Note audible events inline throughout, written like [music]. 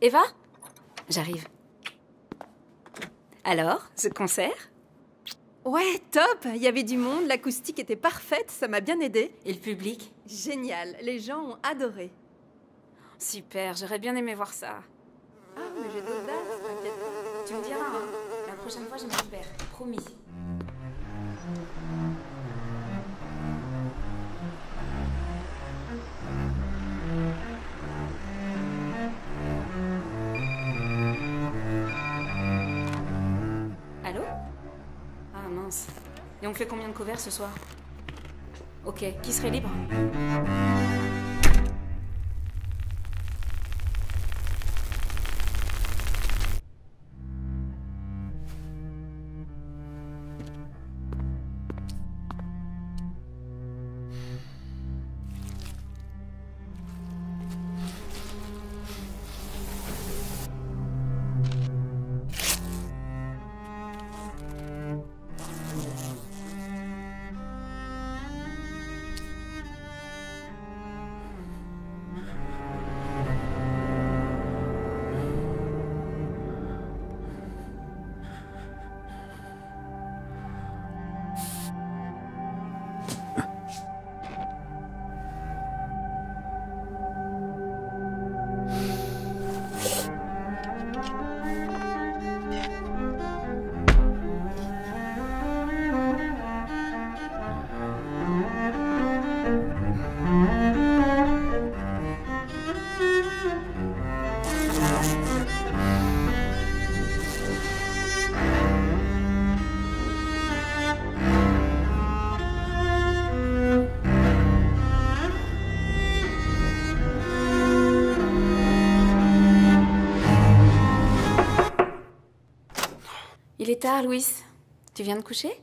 Eva? J'arrive. Alors, ce concert? Ouais, top Il y avait du monde, l'acoustique était parfaite, ça m'a bien aidé. Et le public? Génial, les gens ont adoré. Super, j'aurais bien aimé voir ça. Ah, mais j'ai d'autres dates, t'inquiète pas. Tu me diras, hein. La prochaine fois, je me libère. Promis. Et on fait combien de couverts ce soir? Ok, qui serait libre? Tard, Louis. Tu viens de coucher?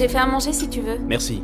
J'ai fait à manger si tu veux. Merci.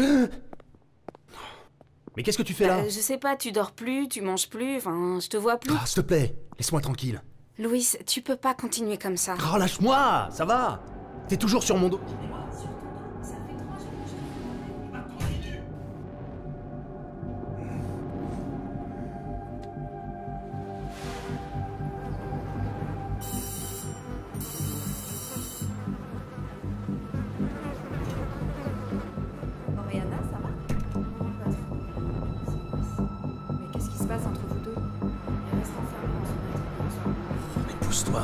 [gasps] Mais qu'est-ce que tu fais là Euh, je sais pas, tu dors plus, tu manges plus, enfin, je te vois plus. Ah, s'il te plaît, laisse-moi tranquille. Louis, tu peux pas continuer comme ça. Oh, lâche-moi Ça va T'es toujours sur mon dos. чувства.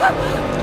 Ha ha ha!